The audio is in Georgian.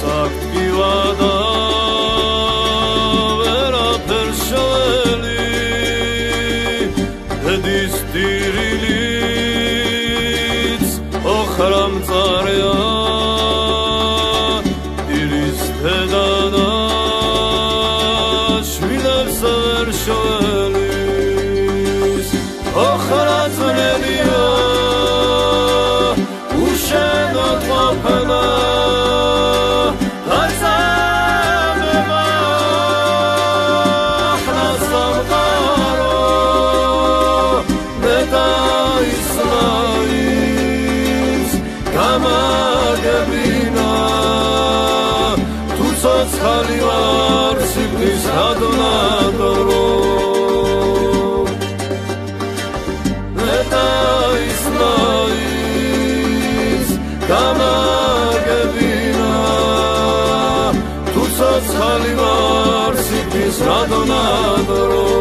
აქტივა და ვერაფერშელი ედის ტირილიც ოხრამ წარეა ირის თედანა შვილებს ვერ შველის ოხრა წნებია უშენო თოფნა ხალი ვარ სიფრის ადონადორო ნეტა ისმაის გამაგებინა თუ ცოცხალი ვარ სიფრის ადონადორო